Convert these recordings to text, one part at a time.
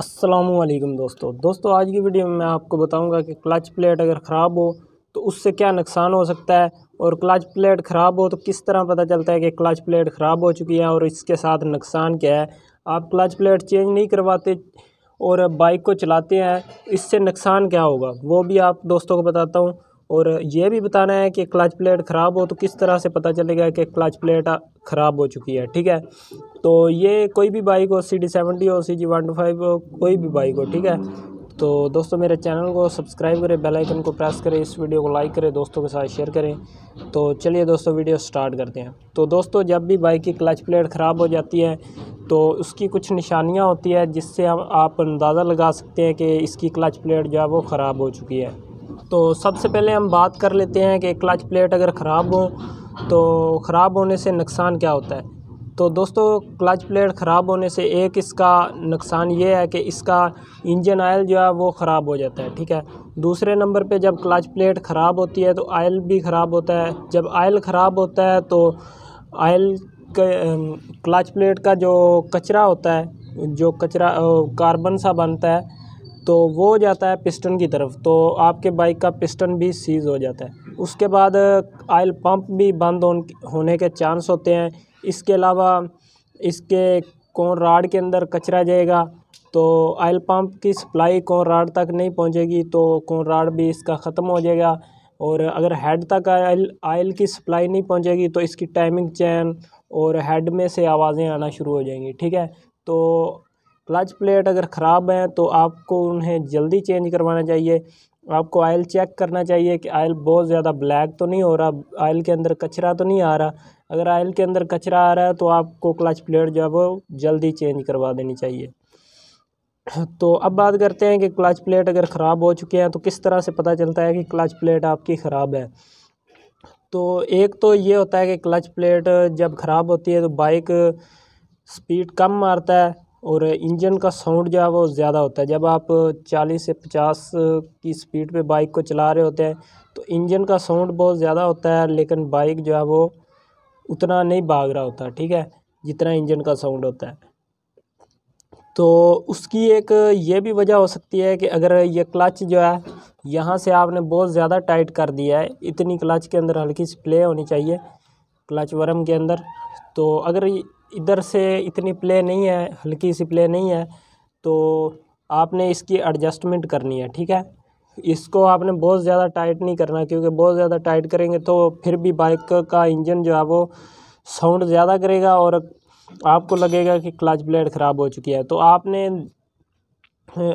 असलकुम दोस्तों। दोस्तों, आज की वीडियो में मैं आपको बताऊँगा कि क्लच प्लेट अगर ख़राब हो तो उससे क्या नुकसान हो सकता है और क्लच प्लेट ख़राब हो तो किस तरह पता चलता है कि क्लच प्लेट ख़राब हो चुकी है और इसके साथ नुकसान क्या है? आप क्लच प्लेट चेंज नहीं करवाते और बाइक को चलाते हैं, इससे नुकसान क्या होगा? वो भी आप दोस्तों को बताता हूँ। और ये भी बताना है कि क्लच प्लेट ख़राब हो तो किस तरह से पता चलेगा कि क्लच प्लेट ख़राब हो चुकी है, ठीक है? तो ये कोई भी बाइक हो सी डी सेवेंटी हो C G one two five हो, कोई भी बाइक हो, ठीक है? तो दोस्तों, मेरे चैनल को सब्सक्राइब करें, बेल आइकन को प्रेस करें, इस वीडियो को लाइक करें, दोस्तों के साथ शेयर करें। तो चलिए दोस्तों, वीडियो स्टार्ट करते हैं। तो दोस्तों, जब भी बाइक की क्लच प्लेट ख़राब हो जाती है तो उसकी कुछ निशानियाँ होती है, जिससे आप अंदाज़ा लगा सकते हैं कि इसकी क्लच प्लेट जो है वो ख़राब हो चुकी है। तो सबसे पहले हम बात कर लेते हैं कि क्लच प्लेट अगर ख़राब हो तो ख़राब होने से नुकसान क्या होता है। तो दोस्तों, क्लच प्लेट ख़राब होने से एक इसका नुकसान ये है कि इसका इंजन आयल जो है वो ख़राब हो जाता है, ठीक है? दूसरे नंबर पे जब क्लच प्लेट ख़राब होती है तो आयल भी ख़राब होता है। जब आयल ख़राब होता है तो आयल क्लच प्लेट का जो कचरा होता है, जो कचरा कार्बन सा बनता है तो वो जाता है पिस्टन की तरफ़ तो आपके बाइक का पिस्टन भी सीज़ हो जाता है। उसके बाद आयल पंप भी बंद होने के चांस होते हैं। इसके अलावा, इसके कौन राड के अंदर कचरा जाएगा तो आयल पंप की सप्लाई कौन राड तक नहीं पहुंचेगी तो कौन राड भी इसका ख़त्म हो जाएगा। और अगर हेड तक आयल आयल की सप्लाई नहीं पहुंचेगी तो इसकी टाइमिंग चैन और हेड में से आवाज़ें आना शुरू हो जाएँगी, ठीक है? तो क्लच प्लेट अगर ख़राब है तो आपको उन्हें जल्दी चेंज करवाना चाहिए। आपको आयल चेक करना चाहिए कि आयल बहुत ज़्यादा ब्लैक तो नहीं हो रहा आयल के अंदर कचरा तो नहीं आ रहा। अगर आयल के अंदर कचरा आ रहा है तो आपको क्लच प्लेट जो है वो जल्दी चेंज करवा देनी चाहिए। तो अब बात करते हैं कि क्लच प्लेट अगर ख़राब हो चुके हैं तो किस तरह से पता चलता है कि क्लच प्लेट आपकी ख़राब है? तो एक तो ये होता है कि क्लच प्लेट जब ख़राब होती है तो बाइक स्पीड कम मारता है और इंजन का साउंड जो है वो ज़्यादा होता है। जब आप चालीस से पचास की स्पीड पे बाइक को चला रहे होते हैं तो इंजन का साउंड बहुत ज़्यादा होता है, लेकिन बाइक जो है वो उतना नहीं भाग रहा होता, ठीक है, जितना इंजन का साउंड होता है। तो उसकी एक ये भी वजह हो सकती है कि अगर ये क्लच जो है, यहाँ से आपने बहुत ज़्यादा टाइट कर दिया है, इतनी क्लच के अंदर हल्की सी प्ले होनी चाहिए, क्लच वर्म के अंदर तो अगर इधर से इतनी प्ले नहीं है, हल्की सी प्ले नहीं है तो आपने इसकी एडजस्टमेंट करनी है, ठीक है? इसको आपने बहुत ज़्यादा टाइट नहीं करना, क्योंकि बहुत ज़्यादा टाइट करेंगे तो फिर भी बाइक का इंजन जो है वो साउंड ज़्यादा करेगा और आपको लगेगा कि क्लच प्लेट ख़राब हो चुकी है। तो आपने,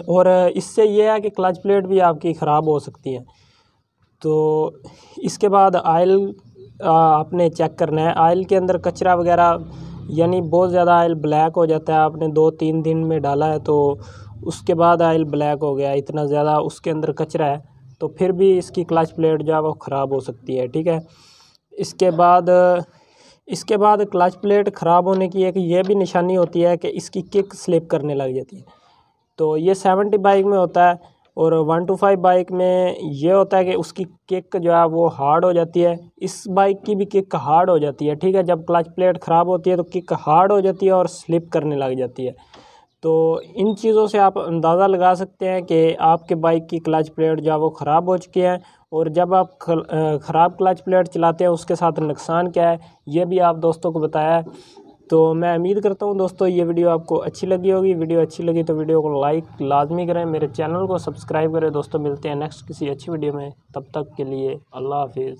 और इससे ये है कि क्लच प्लेट भी आपकी ख़राब हो सकती है। तो इसके बाद आयल आपने चेक करना है। आयल के अंदर कचरा वगैरह यानी बहुत ज़्यादा आयल ब्लैक हो जाता है, आपने दो तीन दिन में डाला है तो उसके बाद आयल ब्लैक हो गया, इतना ज़्यादा उसके अंदर कचरा है तो फिर भी इसकी क्लच प्लेट जो है वो ख़राब हो सकती है, ठीक है? इसके बाद इसके बाद क्लच प्लेट ख़राब होने की एक ये भी निशानी होती है कि इसकी किक स्लिप करने लग जाती है। तो ये सेवेंटी बाइक में होता है और वन टू फाइव बाइक में ये होता है कि उसकी किक जो है वो हार्ड हो जाती है। इस बाइक की भी किक हार्ड हो जाती है, ठीक है? जब क्लच प्लेट ख़राब होती है तो किक हार्ड हो जाती है और स्लिप करने लग जाती है। तो इन चीज़ों से आप अंदाज़ा लगा सकते हैं कि आपके बाइक की क्लच प्लेट जो है वो ख़राब हो चुकी है और जब आप ख़राब क्लच प्लेट चलाते हैं उसके साथ नुकसान क्या है, ये भी आप दोस्तों को बताया। तो मैं उम्मीद करता हूँ दोस्तों, ये वीडियो आपको अच्छी लगी होगी। वीडियो अच्छी लगी तो वीडियो को लाइक लाजमी करें। मेरे चैनल को सब्सक्राइब करें। दोस्तों, मिलते हैं नेक्स्ट किसी अच्छी वीडियो में। तब तक के लिए अल्लाह हाफिज़।